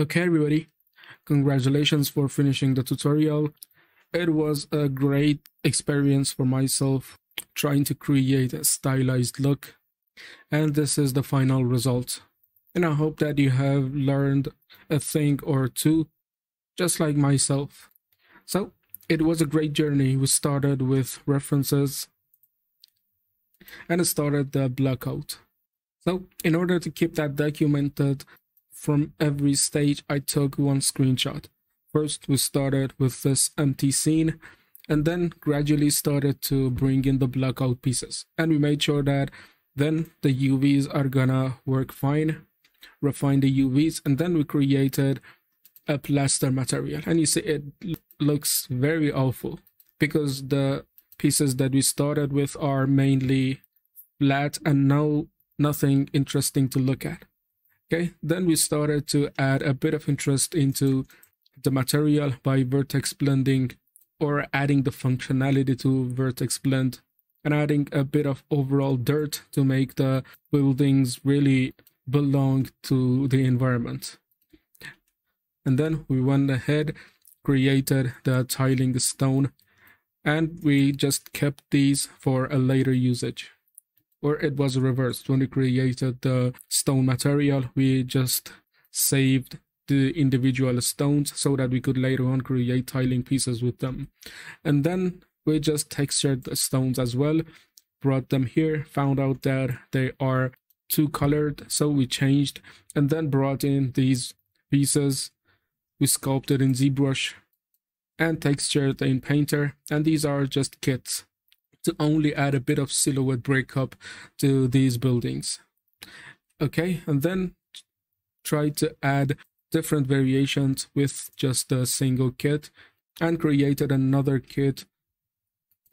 Okay everybody, congratulations for finishing the tutorial. It was a great experience for myself trying to create a stylized look and this is the final result. And I hope that you have learned a thing or two just like myself. So it was a great journey. We started with references and started the blockout. So in order to keep that documented from every stage, I took one screenshot. First, we started with this empty scene and then gradually started to bring in the blockout pieces. And we made sure that then the UVs are gonna work fine, refine the UVs, and then we created a plaster material. And you see it looks very awful because the pieces that we started with are mainly flat and no nothing interesting to look at. Okay, then we started to add a bit of interest into the material by vertex blending or adding the functionality to vertex blend and adding a bit of overall dirt to make the buildings really belong to the environment. And then we went ahead, created the tiling stone, and we just kept these for a later usage. Or it was reversed. When we created the stone material, we just saved the individual stones so that we could later on create tiling pieces with them. And then we just textured the stones as well, brought them here, found out that they are two colored, so we changed, and then brought in these pieces. We sculpted in ZBrush and textured in Painter, and these are just kits to only add a bit of silhouette breakup to these buildings. Okay, and then try to add different variations with just a single kit and created another kit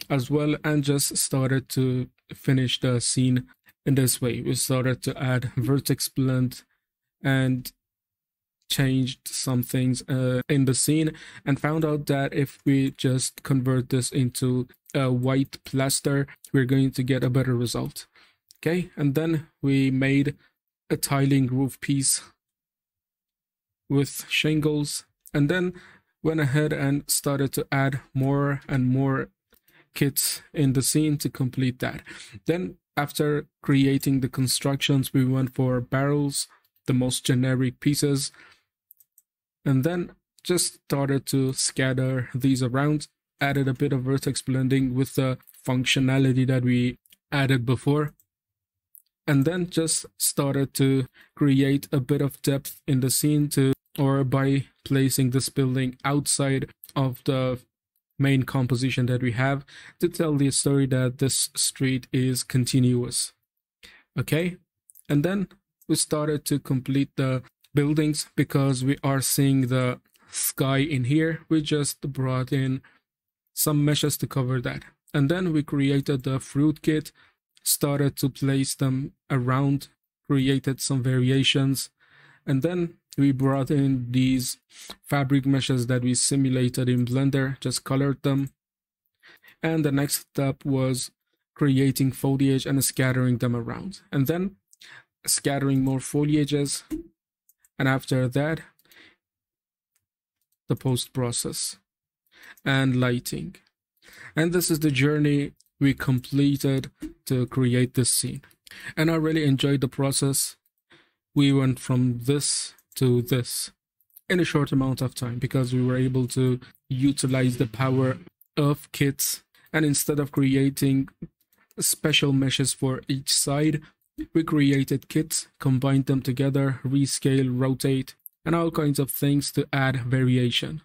as well and just started to finish the scene in this way. We started to add vertex blend and changed some things uh, in the scene and found out that if we just convert this into a white plaster, we're going to get a better result. Okay, and then we made a tiling roof piece with shingles and then went ahead and started to add more and more kits in the scene to complete that. Then after creating the constructions, we went for barrels, the most generic pieces, and then just started to scatter these around, added a bit of vertex blending with the functionality that we added before, and then just started to create a bit of depth in the scene to or by placing this building outside of the main composition that we have to tell the story that this street is continuous. Okay, and then we started to complete the buildings because we are seeing the sky in here. We just brought in some meshes to cover that. And then we created the fruit kit, started to place them around, created some variations, and then we brought in these fabric meshes that we simulated in Blender, just colored them. And the next step was creating foliage and scattering them around. And then scattering more foliages. And after that, the post process and lighting. And this is the journey we completed to create this scene. And I really enjoyed the process. We went from this to this in a short amount of time because we were able to utilize the power of kits and instead of creating special meshes for each side we created kits combined them together rescale rotate and all kinds of things to add variation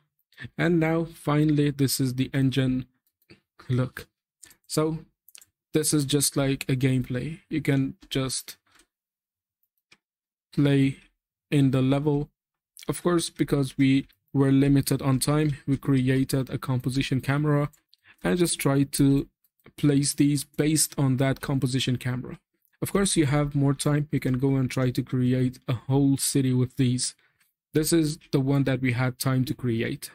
and now finally this is the engine look so this is just like a gameplay you can just play in the level. Of course, because we were limited on time, we created a composition camera and just tried to place these based on that composition camera. Of course, you have more time, you can go and try to create a whole city with these. This is the one that we had time to create.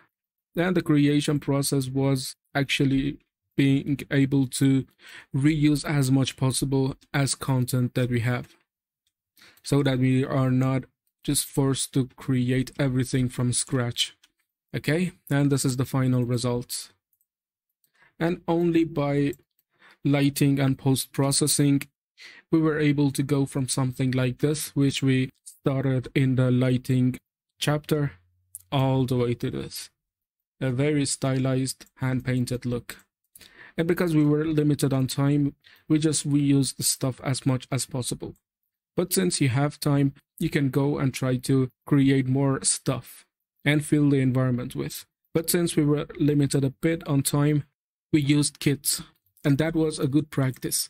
And the creation process was actually being able to reuse as much possible as content that we have so that we are not just forced to create everything from scratch. Okay, and this is the final result. And only by lighting and post-processing, we were able to go from something like this, which we started in the lighting chapter, all the way to this. A very stylized, hand-painted look. And because we were limited on time, we just reused the stuff as much as possible. But since you have time, you can go and try to create more stuff and fill the environment with. But since we were limited a bit on time, we used kits, and that was a good practice,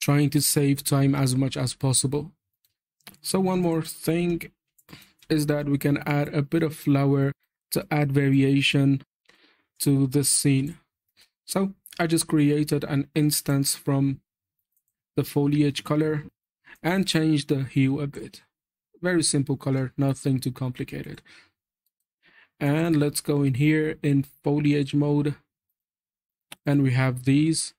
trying to save time as much as possible. So one more thing is that we can add a bit of flower to add variation to this scene. So I just created an instance from the foliage color and changed the hue a bit. Very simple color, nothing too complicated. And let's go in here in foliage mode. And we have these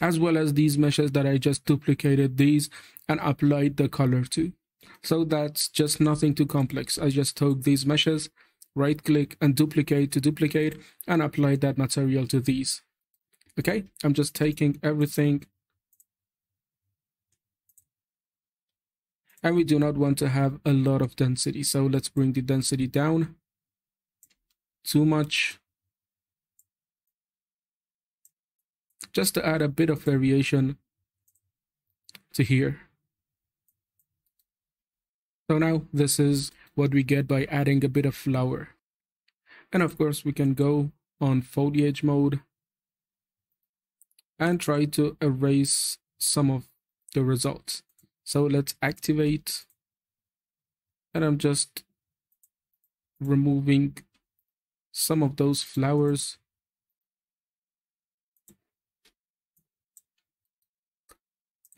as well as these meshes that I just duplicated these and applied the color to. So that's just nothing too complex. I just took these meshes, right click and duplicate to duplicate and apply that material to these. Okay, I'm just taking everything and we do not want to have a lot of density. So let's bring the density down. Too much. Just to add a bit of variation to here. So now this is what we get by adding a bit of flower. And of course we can go on foliage mode and try to erase some of the results. So let's activate and I'm just removing some of those flowers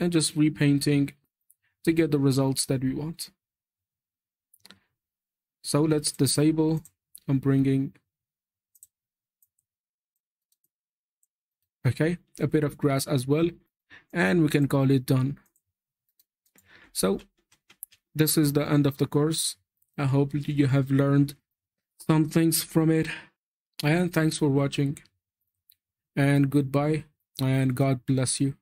and just repainting to get the results that we want. So let's disable. I'm bringing okay a bit of grass as well and we can call it done so this is the end of the course. I hope you have learned some things from it. And thanks for watching. And goodbye. And God bless you.